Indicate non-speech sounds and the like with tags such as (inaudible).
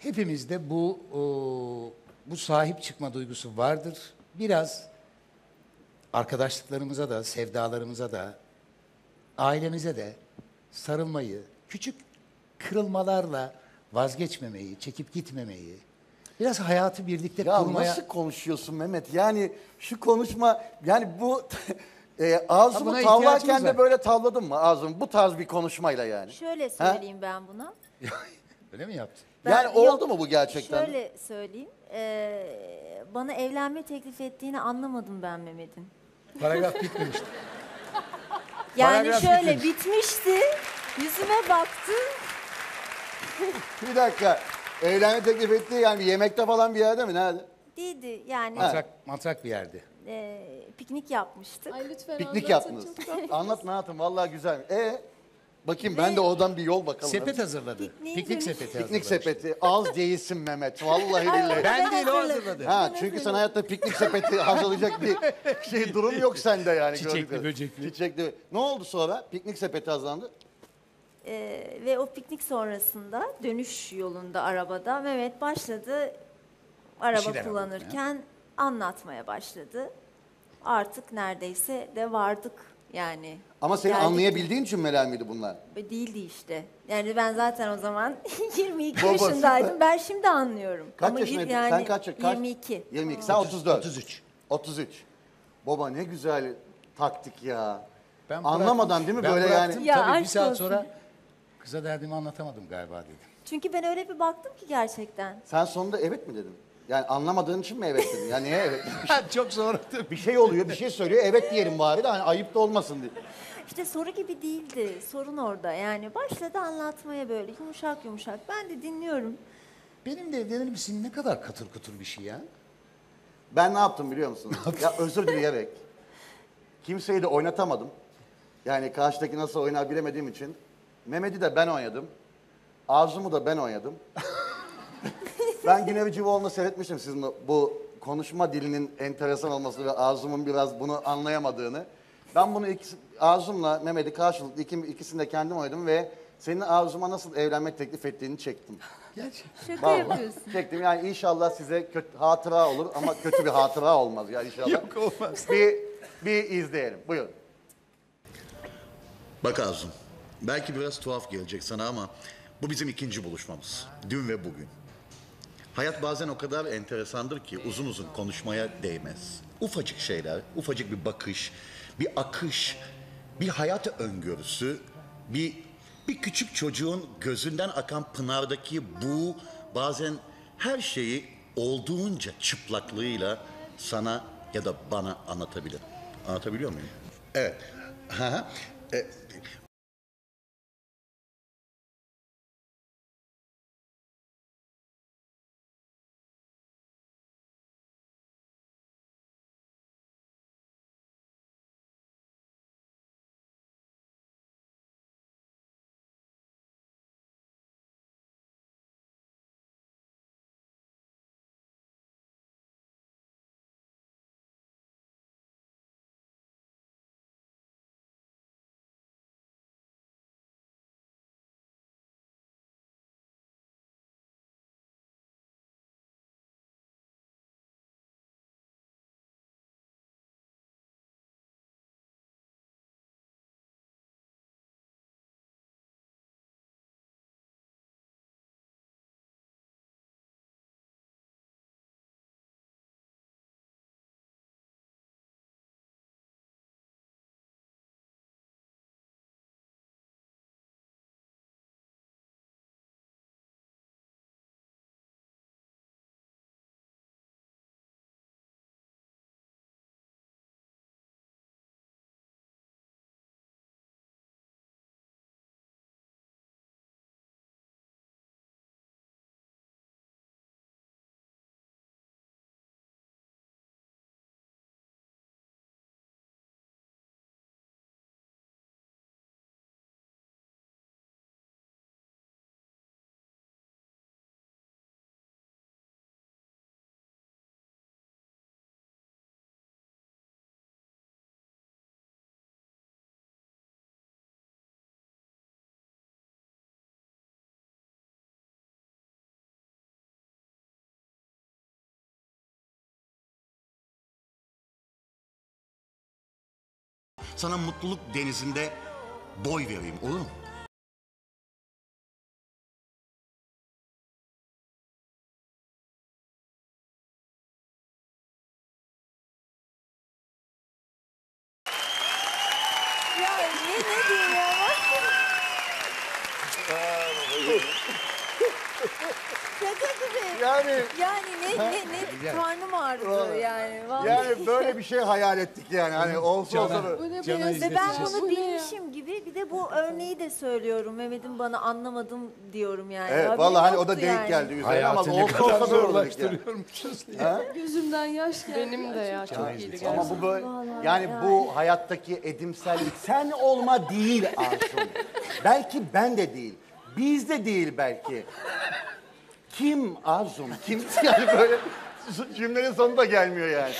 hepimizde bu o, bu sahip çıkma duygusu vardır. Biraz arkadaşlıklarımıza da, sevdalarımıza da, ailemize de sarılmayı, küçük kırılmalarla vazgeçmemeyi, çekip gitmemeyi, biraz hayatı birlikte Ya kurmaya... nasıl konuşuyorsun Mehmet? Yani şu konuşma yani bu (laughs) e, ağzımı buna tavlarken de böyle tavladın mı ağzımı? Bu tarz bir konuşmayla yani. Şöyle söyleyeyim ben buna. (laughs) Öyle mi yaptın? Ben- yani oldu mu bu gerçekten? Şöyle söyleyeyim. Ee, bana evlenme teklif ettiğini anlamadım ben Mehmet'in. Paragraf bitmemişti. (laughs) Yani Paragraf şöyle bitmiş. bitmişti. Yüzüme baktı. (laughs) Bir dakika. Evlenme teklif etti yani bir yemekte falan bir yerde mi? Nerede? Değildi yani Matrak, matrak bir yerdi. e, piknik yapmıştık. Ay lütfen Piknik anlatın, yaptınız. çok tatlı. Anlat hayatım vallahi güzel. E bakayım ben de oradan bir yol bakalım. Sepet hazırladı. Pikniğin Piknik sepeti Piknik hazırlamış. sepeti. Az değilsin Mehmet. Vallahi billahi. Ben değil o hazırladı. Ha çünkü sen hayatta piknik sepeti hazırlayacak bir şey durum yok sende yani. Çiçekli, böcekli. Çiçekli. Ne oldu sonra? Piknik sepeti hazırlandı. Ee, ve o piknik sonrasında dönüş yolunda arabada Mehmet başladı araba şeyler kullanırken anlatmaya başladı. Artık neredeyse de vardık yani. Ama seni Geldik. anlayabildiğin için Melal miydi bunlar? Değildi işte. Yani ben zaten o zaman (laughs) 22 Babası. yaşındaydım. Ben şimdi anlıyorum. Kaç Ama yaşındaydın? yani sen kaç? kaç? 22. 22. Sen 34. 33. 33. Baba ne güzel taktik ya. Ben Anlamadan bıraktım. değil mi Ben böyle bıraktım, yani? Ya tabii bir aşk saat olsun. sonra kıza derdimi anlatamadım galiba dedim. Çünkü ben öyle bir baktım ki gerçekten. Sen sonunda evet mi dedin? Yani anlamadığın için mi evet dedin? Ya niye evet? (laughs) Çok zor. bir şey oluyor, bir şey söylüyor. Evet diyelim bari de hani ayıp da olmasın diye. İşte soru gibi değildi. Sorun orada. Yani başladı anlatmaya böyle yumuşak yumuşak. Ben de dinliyorum. Benim de evlenir misin ne kadar katır kutur bir şey ya. Ben ne yaptım biliyor musunuz? (laughs) ya özür dileyerek. Kimseyi de oynatamadım. Yani karşıdaki nasıl oynar bilemediğim için. Mehmet'i de ben oynadım. Arzum'u da ben oynadım. Ben Günev Civoğlu'nu seyretmiştim sizin bu konuşma dilinin enteresan olması ve Arzum'un biraz bunu anlayamadığını. Ben bunu ikisi, Arzum'la Mehmet'i karşılıklı iki, ikisini de kendim oynadım ve senin Arzum'a nasıl evlenmek teklif ettiğini çektim. Gerçekten. Şaka Vallahi yapıyorsun. Çektim yani inşallah size kötü hatıra olur ama kötü bir hatıra olmaz ya inşallah. Yok, olmaz. Bir, bir izleyelim. Buyurun. Bak Arzum, belki biraz tuhaf gelecek sana ama bu bizim ikinci buluşmamız. Dün ve bugün. Hayat bazen o kadar enteresandır ki uzun uzun konuşmaya değmez. Ufacık şeyler, ufacık bir bakış, bir akış, bir hayat öngörüsü, bir bir küçük çocuğun gözünden akan pınardaki bu bazen her şeyi olduğunca çıplaklığıyla sana ya da bana anlatabilir. Anlatabiliyor muyum? Evet. Hı. E, sana mutluluk denizinde boy vereyim olur mu? Ya ne ne diyeyim ya? Şaka gibi. Yani Yani ne ne ne karnım ağrıdı yani. Vallahi. yani böyle bir şey hayal ettik yani. Hani olsa olsa böyle. Bu ne Cana beyaz- hizmet Ve ben edeceğiz. bunu Bu ne ya? bilmişim gibi bir de bu örneği de söylüyorum. Mehmet'in bana anlamadım diyorum yani. Evet Haberim vallahi hani o da yoktu denk yani. geldi üzerine ama Hayatı ne olsa kadar olsa böyle olacak yani. zorlaştırıyormuşuz. Gözümden yaş geldi. Benim de ya çok iyiydi gerçekten. Ama bu böyle yani yani. bu hayattaki edimsellik sen olma değil Arzu. (laughs) belki ben de değil. Biz de değil belki. Kim Arzum? Kim (laughs) yani böyle cümlenin sonu da gelmiyor yani.